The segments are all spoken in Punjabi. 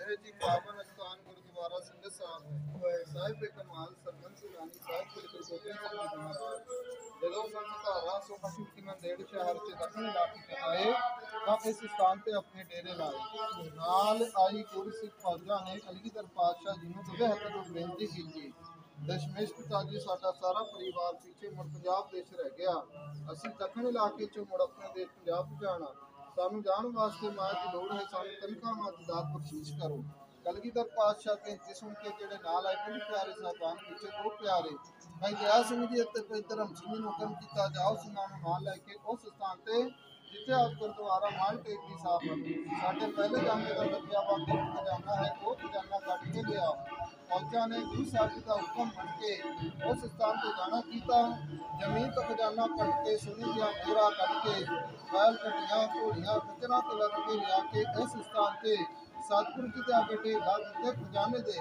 ਇਹ ਜੀ ਪਾਵਨ ਅਸਥਾਨ ਗੁਰਦੁਆਰਾ ਸਿੰਘ ਸਾਹਿਬ ਹੈ ਸਾਹਿਬ ਕਮਾਲ ਸਰਬੰਸ ਸੁਲਾਨੀ ਸਾਹਿਬ ਦੇ ਕੋਲ ਜਦੋਂ ਸੰਤ ਧਾਰਾ ਸੋ ਪਸ਼ੂ ਸ਼ਹਿਰ ਤੇ ਦੱਖਣ ਇਲਾਕੇ ਤੇ ਆਏ ਤਾਂ ਇਸ ਸਥਾਨ ਤੇ ਆਪਣੇ ਡੇਰੇ ਲਾਏ ਨਾਲ ਆਈ ਗੁਰਸਿੱਖ ਫੌਜਾਂ ਨੇ ਕਲਗੀਧਰ ਪਾਤਸ਼ਾਹ ਜੀ ਨੂੰ ਦਵੇ ਬੇਨਤੀ ਕੀਤੀ। ਦਸ਼ਮੇਸ਼ ਪਿਤਾ ਜੀ ਸਾਡਾ ਸਾਰਾ ਪਰਿਵਾਰ ਪਿੱਛੇ ਮੁੜ ਪੰਜਾਬ ਦੇਸ਼ ਰਹਿ ਗਿਆ। ਅਸੀਂ ਦੱਖਣ ਇਲਾਕੇ ਚੋਂ ਮੁੜ ਆਪਣੇ ਦੇਸ਼ ਪੰਜਾਬ ਜਾਣਾ ਸਾਨੂੰ ਜਾਣ ਵਾਸਤੇ ਮਾਂ ਦੀ ਲੋੜ ਹੈ, ਸਾਨੂੰ ਤਨਖਾਹ ਮਾਂ ਦੀ ਦਾਤ ਬਖਸ਼ਿਸ਼ ਕਰੋ। ਕਲਗੀਧਰ ਪਾਤਸ਼ਾਹ ਬੇਨਤੀ ਸੁਣ ਕੇ ਜਿਹੜੇ ਨਾਲ ਆਏ, ਪਿੰਡ ਪਿਆਰੇ ਸਾਹਿਬਾਨ ਵਿੱਚ ਦੋ ਪਿਆਰੇ ਭਾਈ ਦਇਆ ਸਿੰਘ ਜੀ ਅਤੇ ਭਾਈ ਧਰਮ ਸਿੰਘ ਨੂੰ ਹੁਕਮ ਕੀਤਾ, ਜਾਓ ਸਿੰਘਾਂ ਨੂੰ ਨਾਲ ਲੈ ਕੇ ਉਸ ਸਥਾਨ ਤੇ, ਜਿੱਥੇ ਆਪ ਗੁਰਦੁਆਰਾ ਮਾਲ ਟੇਕ ਦੀ ਸਾਹਿਬ ਸਾਡੇ ਪਹਿਲੇ ਜਾਂਦੇ ਦਾ ਲੱਗਿਆ ਵਾ ਕਿ ਖਜ਼ਾਨਾ ਹੈ, ਉਹ ਖਜ਼ਾਨਾ ਕੱਢ ਕੇ ਲਿਆ ਫੌਜਾਂ ਨੇ ਗੁਰੂ ਸਾਹਿਬ ਜੀ ਦਾ ਹੁਕਮ ਮੰਨ ਕੇ ਉਸ ਸਥਾਨ ਤੇ ਜਾਣਾ ਕੀਤਾ। ਜ਼ਮੀਨ ਤੋਂ ਖਜ਼ਾਨਾ ਕੱਢ ਕੇ ਸੁਣੀ ਦੀਆਂ ਪੂਰਾ ਕੱਢ ਕੇ ਬੈਲ ਕੱਟੀਆਂ ਘੋੜੀਆਂ ਖਚਰਾਂ ਤੇ ਲੱਗ ਕੇ ਲਿਆ ਕੇ ਇਸ ਸਥਾਨ ਤੇ ਸਤਿਗੁਰੂ ਜੀ ਦੇ ਅੱਗੇ ਲਾ ਦਿੱਤੇ ਖਜ਼ਾਨੇ ਦੇ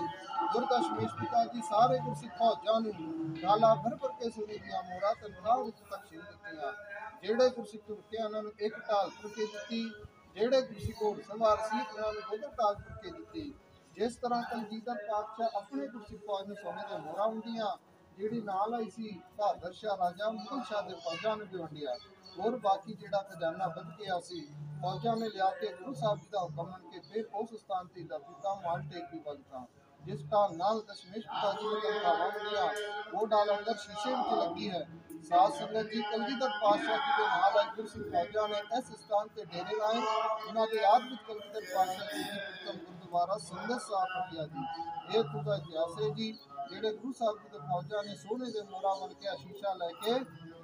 ਗੁਰਦਸ਼ਮੇਸ਼ ਪਿਤਾ ਜੀ ਸਾਰੇ ਗੁਰਸਿੱਖ ਫੌਜਾਂ ਨੂੰ ਗਾਲਾ ਭਰ ਭਰ ਕੇ ਸੁਣੀ ਦੀਆਂ ਮੋਰਾ ਤੇ ਨਰਾਹ ਵਿੱਚ ਤਕਸੀਮ ਦਿੱਤੀਆਂ। ਜਿਹੜੇ ਗੁਰਸਿੱਖ ਰੁਕੇ ਉਹਨਾਂ ਨੂੰ ਇੱਕ ਢਾਲ ਭਰ ਕੇ ਦਿੱਤੀ, ਜਿਹੜੇ ਗੁਰਸਿੱਖ ਘੋੜ ਸਵਾਰ ਸੀ ਉਹਨਾਂ ਨੂੰ ਦੋ ਢਾਲ ਭਰ ਕੇ ਦਿੱਤੀ। ਜਿਸ ਤਰ੍ਹਾਂ ਕਲਜੀਧਰ ਪਾਤਸ਼ਾਹ ਆਪਣੇ ਗੁਰਸਿੱਖ ਫੌਜ ਨੂੰ ਸੋਨੇ ਦੇ ਮੋਹਰਾਂ ਹੁੰਦੀਆਂ, ਜਿਹੜੀ ਨਾਲ ਆਈ ਸੀ ਬਹਾਦਰ ਸ਼ਾਹ ਰਾਜਾ ਮੁਗਲ ਸ਼ਾਹ ਦੇ ਫੌਜਾਂ ਨੂੰ ਵੀ ਵੰਡਿਆ ਹੋਰ ਬਾਕੀ ਜਿਹੜਾ ਖਜ਼ਾਨਾ ਵੱਧ ਗਿਆ ਸੀ, ਫੌਜਾਂ ਨੇ ਲਿਆ ਕੇ ਗੁਰੂ ਸਾਹਿਬ ਜੀ ਦਾ ਹੁਕਮ ਮੰਨ ਕੇ ਫਿਰ ਉਸ ਸਥਾਨ ਤੇ ਦਾ ਮਾਲ ਟੇਕ ਦੀ ਬਲਤਾ ਜਿਸ ਦਾ ਨਾਲ ਦਸ਼ਮੇਸ਼ ਪਿਤਾ ਜੀ ਨੇ ਤਨਖਾਹਾਂ ਮਿਲਿਆ ਉਹ ਡਾਲ ਅੰਦਰ ਸ਼ੀਸ਼ੇ ਵਿੱਚ ਲੱਗੀ ਹੈ। ਸਾਧ ਸੰਗਤ ਜੀ ਕਲਗੀਧਰ ਪਾਤਸ਼ਾਹ ਜੀ ਦੇ ਨਾਲ ਆਏ ਗੁਰਸਿੱਖ ਫੌਜਾਂ ਨੇ ਇਸ ਸਥਾਨ ਤੇ ਡੇਰੇ ਲਾਏ। ਉਹਨਾਂ ਦੇ ਯਾਦ ਵਿੱਚ ਕਲਗੀਧਰ ਪਾਤਸ਼ਾਹ ਜੀ ਦੀ ਪੁੱਤਰ ਗੁਰਦੁਆਰਾ ਸੰਗਤ ਸਾਹਿਬ ਪਟਿਆ ਜੀ ਇਹ ਤੁਗਾ ਇਤਿਹਾਸ ਹੈ ਜੀ। ਜਿਹੜੇ ਗੁਰੂ ਸਾਹਿਬ ਜੀ ਦੇ ਫੌਜਾਂ ਨੇ ਸੋਨੇ ਦੇ ਮੋਹਰਾਂ ਬਣ ਕੇ ਆਸ਼ੀਸ਼ਾ ਲੈ ਕੇ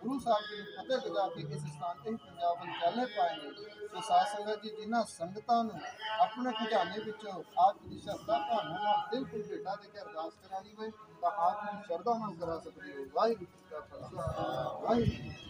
ਗੁਰੂ ਸਾਹਿਬ ਜੀ ਨੂੰ ਫਤਿਹ ਗਜਾ ਕੇ ਇਸ ਸਥਾਨ ਤੇ ਪੰਜਾਬ ਵਿੱਚ ਚੱਲੇ ਪਾਏ ਨੇ। ਸੋ ਸਾਧ ਸੰਗਤ ਜੀ, ਜਿਨ੍ਹਾਂ ਸੰਗਤਾਂ ਨੂੰ ਆਪਣੇ ਖਜ਼ਾਨੇ ਵਿੱਚੋਂ ਆਪ ਦੀ ਸ਼ਰਧਾ ਭਾਵਨਾ ਨਾਲ ਦਿਲ ਤੋਂ ਭੇਟਾ ਦੇ ਕੇ ਅਰਦਾਸ ਕਰਾਉਣੀ ਹੋਵੇ ਤਾਂ ਆਪ ਨੂੰ ਸ਼ਰਧਾ ਨਾਲ ਕਰਾ ਸਕਦੇ ਹੋ। ਵਾਹਿਗੁਰੂ ਜੀ ਕਾ ਖਾਲਸਾ। ਵਾਹਿਗੁਰੂ ਜੀ